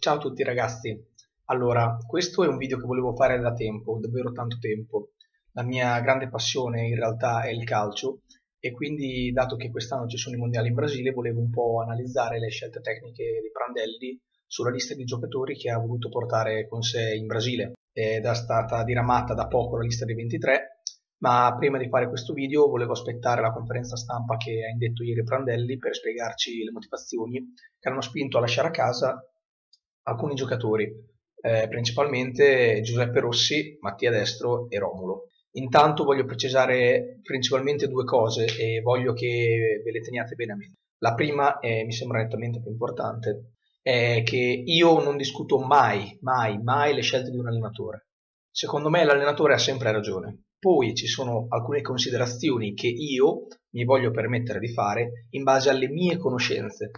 Ciao a tutti ragazzi, allora questo è un video che volevo fare da tempo, davvero tanto tempo. La mia grande passione in realtà è il calcio e quindi dato che quest'anno ci sono i mondiali in Brasile volevo un po' analizzare le scelte tecniche di Prandelli sulla lista di giocatori che ha voluto portare con sé in Brasile. È stata diramata da poco la lista dei 23 ma prima di fare questo video volevo aspettare la conferenza stampa che ha indetto ieri Prandelli per spiegarci le motivazioni che hanno spinto a lasciare a casa alcuni giocatori, eh, principalmente Giuseppe Rossi, Mattia Destro e Romulo. Intanto voglio precisare principalmente due cose e voglio che ve le teniate bene a mente. La prima, e mi sembra nettamente più importante, è che io non discuto mai, mai, mai le scelte di un allenatore. Secondo me l'allenatore ha sempre ragione. Poi ci sono alcune considerazioni che io mi voglio permettere di fare in base alle mie conoscenze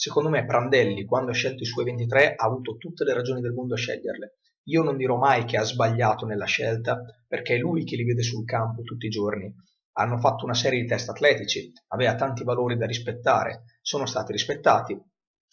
Secondo me Prandelli, quando ha scelto i suoi 23, ha avuto tutte le ragioni del mondo a sceglierle. Io non dirò mai che ha sbagliato nella scelta, perché è lui che li vede sul campo tutti i giorni. Hanno fatto una serie di test atletici, aveva tanti valori da rispettare, sono stati rispettati.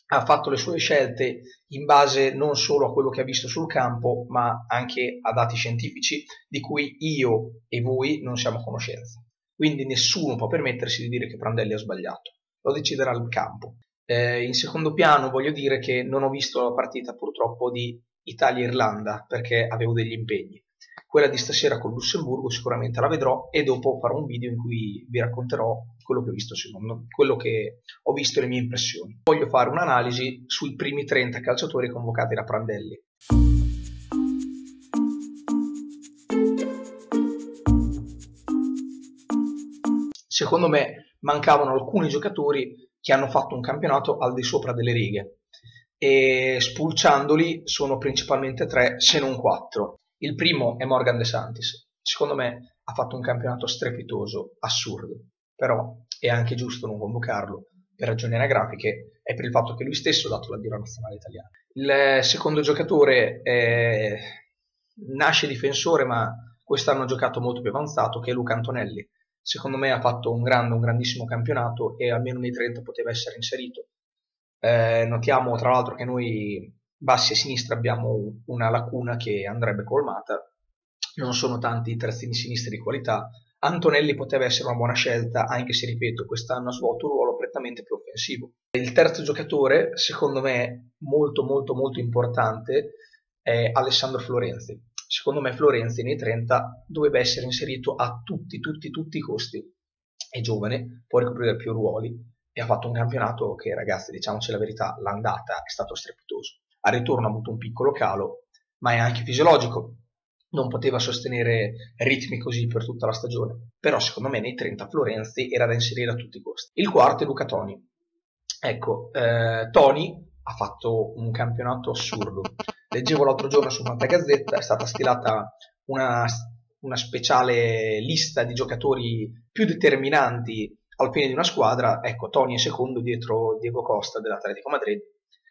Ha fatto le sue scelte in base non solo a quello che ha visto sul campo, ma anche a dati scientifici di cui io e voi non siamo a conoscenza. Quindi nessuno può permettersi di dire che Prandelli ha sbagliato. Lo deciderà il campo. Eh, in secondo piano voglio dire che non ho visto la partita purtroppo di Italia-Irlanda perché avevo degli impegni. Quella di stasera con Lussemburgo sicuramente la vedrò e dopo farò un video in cui vi racconterò quello che ho visto secondo, quello che ho visto e le mie impressioni. Voglio fare un'analisi sui primi 30 calciatori convocati da Prandelli. Secondo me mancavano alcuni giocatori che hanno fatto un campionato al di sopra delle righe e spulciandoli sono principalmente tre se non quattro. Il primo è Morgan De Santis, secondo me ha fatto un campionato strepitoso, assurdo, però è anche giusto non convocarlo per ragioni anagrafiche e per il fatto che lui stesso ha dato l'addio alla nazionale italiana. Il secondo giocatore è... nasce difensore ma quest'anno ha giocato molto più avanzato che è Luca Antonelli secondo me ha fatto un grande, un grandissimo campionato e almeno nei 30 poteva essere inserito. Eh, notiamo tra l'altro che noi bassi e sinistra abbiamo una lacuna che andrebbe colmata, non sono tanti i terzini sinistri di qualità. Antonelli poteva essere una buona scelta, anche se ripeto, quest'anno ha svolto un ruolo prettamente più offensivo. Il terzo giocatore, secondo me, molto molto molto importante, è Alessandro Florenzi secondo me Florenzi nei 30 dovrebbe essere inserito a tutti, tutti, tutti i costi. È giovane, può ricoprire più ruoli e ha fatto un campionato che, ragazzi, diciamoci la verità, l'andata è stato strepitoso. Al ritorno ha avuto un piccolo calo, ma è anche fisiologico. Non poteva sostenere ritmi così per tutta la stagione. Però, secondo me, nei 30 Florenzi era da inserire a tutti i costi. Il quarto è Luca Toni. Ecco, eh, Toni ha fatto un campionato assurdo leggevo l'altro giorno su gazzetta, è stata stilata una, una speciale lista di giocatori più determinanti al fine di una squadra, ecco, Tony è secondo dietro Diego Costa dell'Atletico Madrid.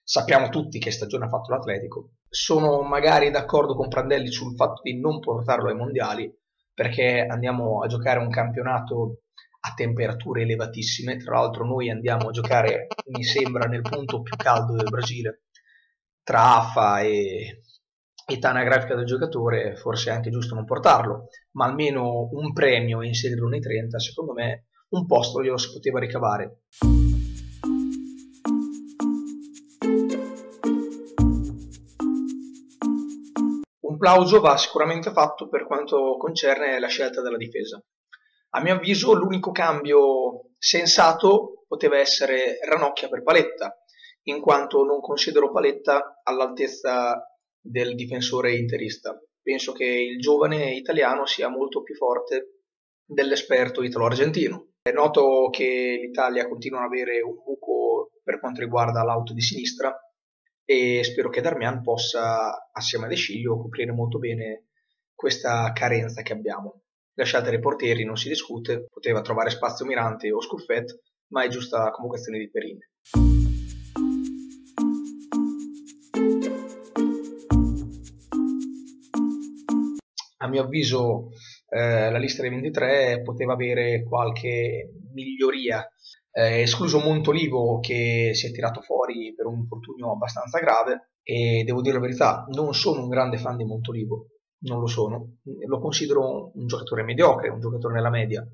Sappiamo tutti che stagione ha fatto l'Atletico. Sono magari d'accordo con Prandelli sul fatto di non portarlo ai mondiali, perché andiamo a giocare un campionato a temperature elevatissime. Tra l'altro, noi andiamo a giocare, mi sembra, nel punto più caldo del Brasile, tra AFA e età anagrafica del giocatore, forse è anche giusto non portarlo, ma almeno un premio e inserirlo nei 30, secondo me un posto glielo si poteva ricavare. Un plauso va sicuramente fatto per quanto concerne la scelta della difesa. A mio avviso l'unico cambio sensato poteva essere Ranocchia per Paletta, in quanto non considero Paletta all'altezza del difensore interista. Penso che il giovane italiano sia molto più forte dell'esperto italo-argentino. È noto che l'Italia continua ad avere un buco per quanto riguarda l'auto di sinistra e spero che Darmian possa, assieme a De Sciglio, coprire molto bene questa carenza che abbiamo. La scelta dei portieri non si discute, poteva trovare spazio Mirante o Scuffet, ma è giusta la convocazione di Perine. A mio avviso eh, la lista dei 23 poteva avere qualche miglioria. Eh, escluso Montolivo che si è tirato fuori per un infortunio abbastanza grave e devo dire la verità, non sono un grande fan di Montolivo, non lo sono, lo considero un giocatore mediocre, un giocatore nella media,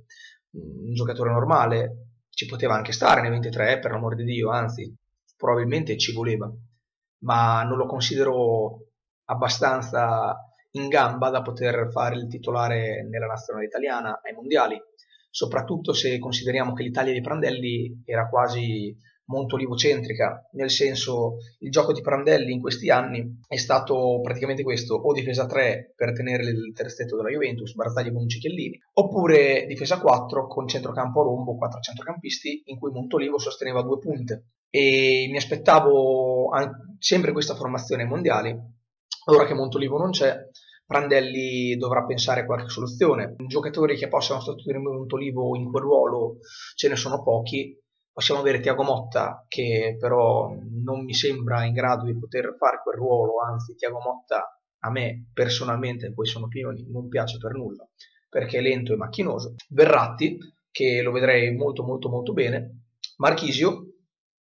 un giocatore normale, ci poteva anche stare nei 23 per l'amor di Dio, anzi probabilmente ci voleva, ma non lo considero abbastanza in gamba da poter fare il titolare nella nazionale italiana ai mondiali soprattutto se consideriamo che l'Italia di Prandelli era quasi montolivocentrica, nel senso il gioco di Prandelli in questi anni è stato praticamente questo, o difesa 3 per tenere il terzetto della Juventus, Barzagli, Bonucci, Chiellini, oppure difesa 4 con centrocampo a rombo, 4 centrocampisti in cui Montolivo sosteneva due punte. E mi aspettavo sempre questa formazione ai mondiali, ora che Montolivo non c'è, Prandelli dovrà pensare a qualche soluzione. Giocatori che possano sostituire Montolivo in quel ruolo ce ne sono pochi. Possiamo avere Tiago Motta che però non mi sembra in grado di poter fare quel ruolo, anzi Tiago Motta a me personalmente, poi sono opinioni, non piace per nulla perché è lento e macchinoso. Verratti che lo vedrei molto molto molto bene. Marchisio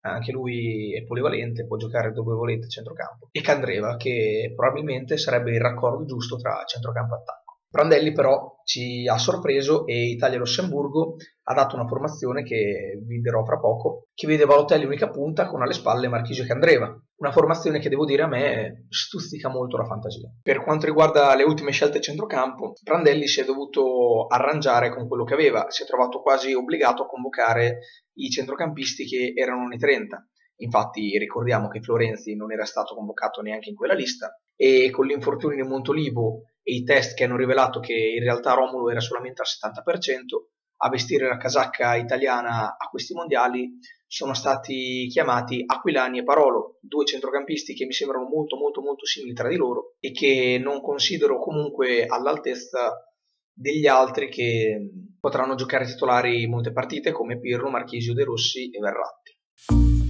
anche lui è polivalente, può giocare dove volete centrocampo, e Candreva che probabilmente sarebbe il raccordo giusto tra centrocampo e attacco. Prandelli però ci ha sorpreso e Italia-Lussemburgo ha dato una formazione che vi dirò fra poco, che vede Balotelli unica punta con alle spalle Marchisio Candreva. Una formazione che devo dire a me stuzzica molto la fantasia. Per quanto riguarda le ultime scelte centrocampo, Prandelli si è dovuto arrangiare con quello che aveva, si è trovato quasi obbligato a convocare i centrocampisti che erano nei 30. Infatti ricordiamo che Florenzi non era stato convocato neanche in quella lista e con l'infortunio di Montolivo e i test che hanno rivelato che in realtà Romulo era solamente al 70%, a vestire la casacca italiana a questi mondiali sono stati chiamati Aquilani e Parolo, due centrocampisti che mi sembrano molto molto molto simili tra di loro e che non considero comunque all'altezza degli altri che potranno giocare titolari in molte partite come Pirlo, Marchisio, De Rossi e Verratti.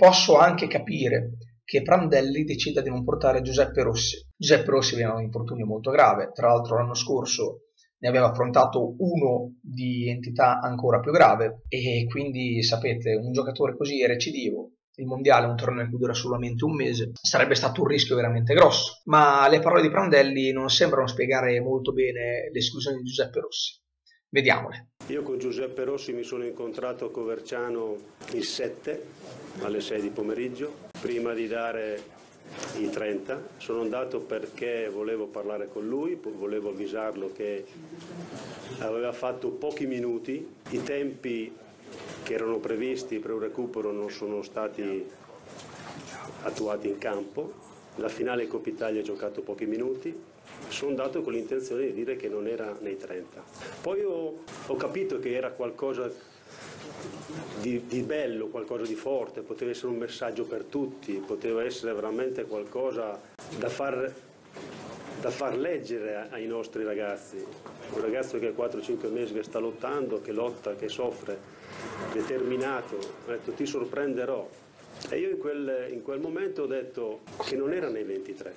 Posso anche capire che Prandelli decida di non portare Giuseppe Rossi. Giuseppe Rossi aveva un infortunio molto grave, tra l'altro l'anno scorso ne aveva affrontato uno di entità ancora più grave e quindi sapete un giocatore così recidivo il mondiale, un torneo che dura solamente un mese, sarebbe stato un rischio veramente grosso. Ma le parole di Prandelli non sembrano spiegare molto bene l'esclusione di Giuseppe Rossi. Vediamole. Io con Giuseppe Rossi mi sono incontrato a Coverciano il 7 alle 6 di pomeriggio, prima di dare i 30. Sono andato perché volevo parlare con lui, volevo avvisarlo che aveva fatto pochi minuti, i tempi che erano previsti per un recupero non sono stati attuati in campo. La finale Coppa Italia ha giocato pochi minuti, sono andato con l'intenzione di dire che non era nei 30. Poi ho, ho capito che era qualcosa di, di, bello, qualcosa di forte, poteva essere un messaggio per tutti, poteva essere veramente qualcosa da far, da far leggere ai nostri ragazzi. Un ragazzo che ha 4-5 mesi che sta lottando, che lotta, che soffre, determinato, ho detto ti sorprenderò. E io in quel, in quel momento ho detto che non era nei 23.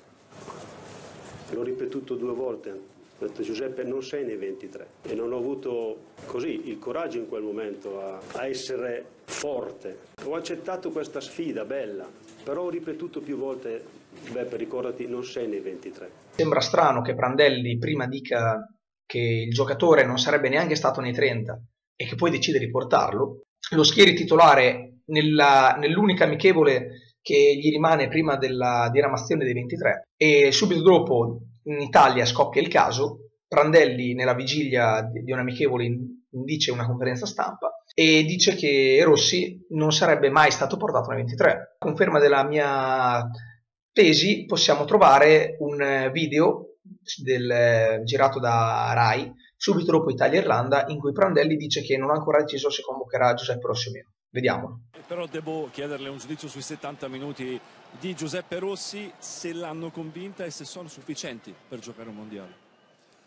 L'ho ripetuto due volte, ho detto Giuseppe non sei nei 23 e non ho avuto così il coraggio in quel momento a, a, essere forte. Ho accettato questa sfida bella, però ho ripetuto più volte, Beppe ricordati non sei nei 23. Sembra strano che Prandelli prima dica che il giocatore non sarebbe neanche stato nei 30 e che poi decide di portarlo, lo schieri titolare nella, nell'unica amichevole che gli rimane prima della diramazione dei 23 e subito dopo in Italia scoppia il caso, Prandelli nella vigilia di un amichevole indice una conferenza stampa e dice che Rossi non sarebbe mai stato portato nei 23. Conferma della mia tesi possiamo trovare un video del, girato da Rai subito dopo Italia-Irlanda, in cui Prandelli dice che non ha ancora deciso se convocherà Giuseppe Rossi o meno. Vediamolo. Però devo chiederle un giudizio sui 70 minuti di Giuseppe Rossi, se l'hanno convinta e se sono sufficienti per giocare un mondiale.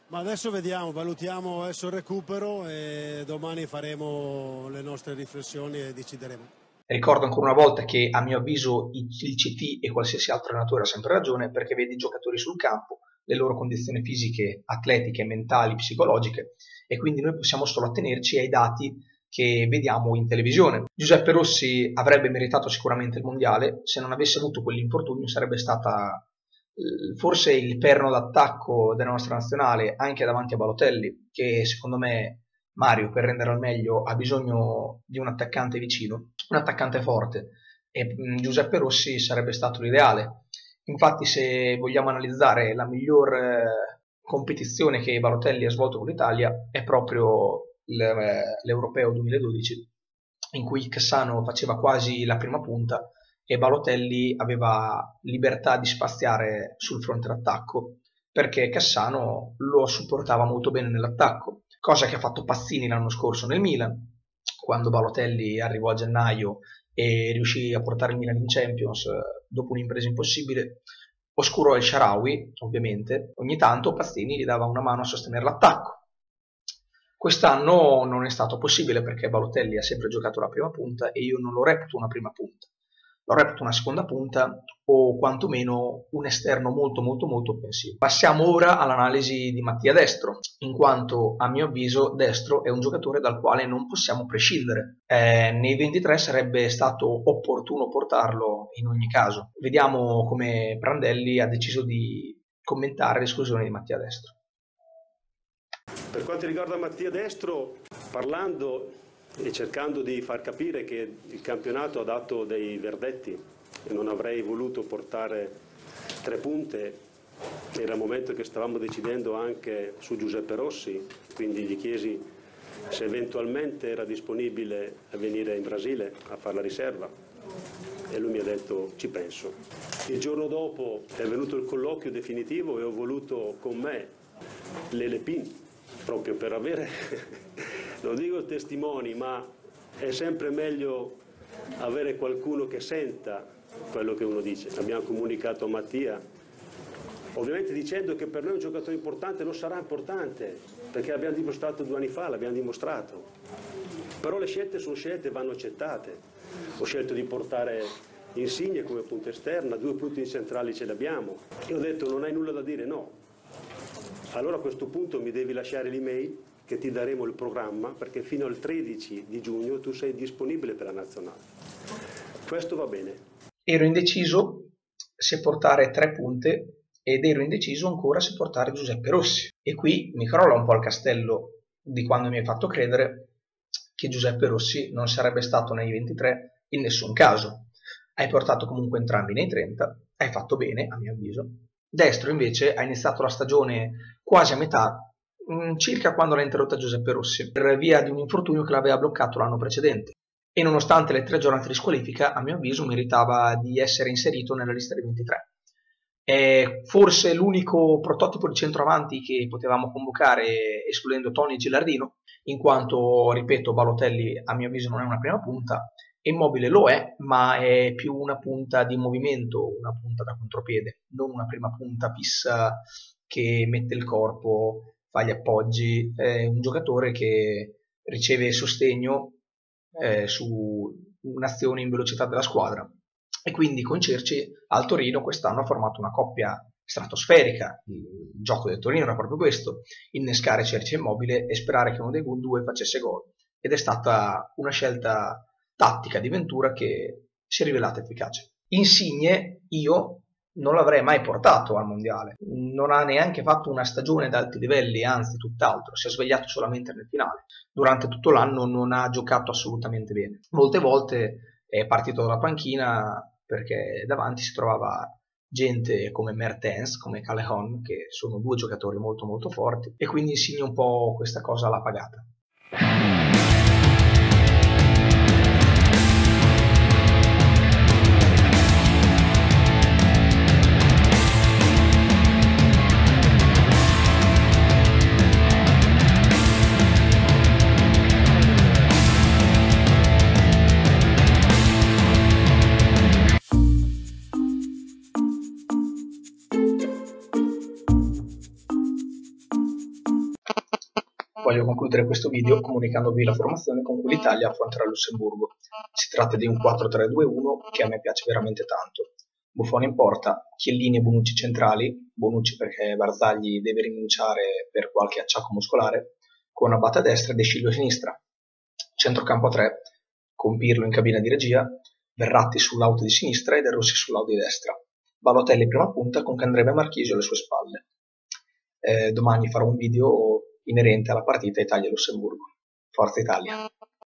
Ma adesso vediamo, valutiamo adesso il recupero e domani faremo le nostre riflessioni e decideremo. Ricordo ancora una volta che a mio avviso il CT e qualsiasi altro allenatore ha sempre ragione perché vede i giocatori sul campo le loro condizioni fisiche, atletiche, mentali, psicologiche e quindi noi possiamo solo attenerci ai dati che vediamo in televisione. Giuseppe Rossi avrebbe meritato sicuramente il mondiale, se non avesse avuto quell'infortunio sarebbe stata eh, forse il perno d'attacco della nostra nazionale anche davanti a Balotelli, che secondo me Mario per rendere al meglio ha bisogno di un attaccante vicino, un attaccante forte e mm, Giuseppe Rossi sarebbe stato l'ideale. Infatti se vogliamo analizzare la miglior eh, competizione che Balotelli ha svolto con l'Italia è proprio l'Europeo 2012 in cui Cassano faceva quasi la prima punta e Balotelli aveva libertà di spaziare sul fronte d'attacco perché Cassano lo supportava molto bene nell'attacco, cosa che ha fatto Pazzini l'anno scorso nel Milan, quando Balotelli arrivò a gennaio e riuscì a portare il Milan in Champions eh, dopo un'impresa impossibile, oscurò il Sharawi, ovviamente, ogni tanto Pazzini gli dava una mano a sostenere l'attacco. Quest'anno non è stato possibile perché Balotelli ha sempre giocato la prima punta e io non lo reputo una prima punta lo reputo una seconda punta o quantomeno un esterno molto molto molto offensivo. Passiamo ora all'analisi di Mattia Destro, in quanto a mio avviso Destro è un giocatore dal quale non possiamo prescindere. Eh, nei 23 sarebbe stato opportuno portarlo in ogni caso. Vediamo come Prandelli ha deciso di commentare l'esclusione di Mattia Destro. Per quanto riguarda Mattia Destro, parlando e cercando di far capire che il campionato ha dato dei verdetti e non avrei voluto portare tre punte. Era il momento che stavamo decidendo anche su Giuseppe Rossi, quindi gli chiesi se eventualmente era disponibile a venire in Brasile a fare la riserva e lui mi ha detto ci penso. Il giorno dopo è venuto il colloquio definitivo e ho voluto con me l'Elepin proprio per avere non dico testimoni, ma è sempre meglio avere qualcuno che senta quello che uno dice. Abbiamo comunicato a Mattia, ovviamente dicendo che per noi un giocatore importante non sarà importante, perché l'abbiamo dimostrato due anni fa, l'abbiamo dimostrato. Però le scelte sono scelte vanno accettate. Ho scelto di portare Insigne come punto esterna, due punti centrali ce li abbiamo. E ho detto non hai nulla da dire, no. Allora a questo punto mi devi lasciare l'email che ti daremo il programma perché fino al 13 di giugno tu sei disponibile per la nazionale. Questo va bene. Ero indeciso se portare tre punte ed ero indeciso ancora se portare Giuseppe Rossi. E qui mi crolla un po' il castello di quando mi hai fatto credere che Giuseppe Rossi non sarebbe stato nei 23 in nessun caso. Hai portato comunque entrambi nei 30, hai fatto bene a mio avviso. Destro invece ha iniziato la stagione quasi a metà Mm, circa quando l'ha interrotta Giuseppe Rossi, per via di un infortunio che l'aveva bloccato l'anno precedente. E nonostante le tre giornate di squalifica, a mio avviso meritava di essere inserito nella lista dei 23. È forse l'unico prototipo di centroavanti che potevamo convocare escludendo Tony e Gilardino, in quanto, ripeto, Balotelli a mio avviso non è una prima punta, Immobile lo è, ma è più una punta di movimento, una punta da contropiede, non una prima punta fissa che mette il corpo fa gli appoggi, è un giocatore che riceve sostegno eh, su un'azione in velocità della squadra e quindi con Cerci al Torino quest'anno ha formato una coppia stratosferica. Il gioco del Torino era proprio questo, innescare Cerci immobile e sperare che uno dei due facesse gol. Ed è stata una scelta tattica di Ventura che si è rivelata efficace. Insigne, io non l'avrei mai portato al mondiale. Non ha neanche fatto una stagione ad alti livelli, anzi tutt'altro, si è svegliato solamente nel finale. Durante tutto l'anno non ha giocato assolutamente bene. Molte volte è partito dalla panchina perché davanti si trovava gente come Mertens, come Calehon, che sono due giocatori molto molto forti e quindi Insigne un po' questa cosa l'ha pagata. Concludere questo video comunicandovi la formazione con cui l'Italia affronterà Lussemburgo. Si tratta di un 4-3-2-1 che a me piace veramente tanto. Buffone in porta, Chiellini e Bonucci centrali, Bonucci perché Barzagli deve rinunciare per qualche acciacco muscolare, con Abate a destra e De Sciglio a sinistra. Centrocampo a 3, con Pirlo in cabina di regia, Verratti sull'auto di sinistra e De Rossi sull'auto di destra. Balotelli prima punta con Candreva e Marchisio alle sue spalle. Eh, domani farò un video inerente alla partita Italia-Lussemburgo. Forza Italia!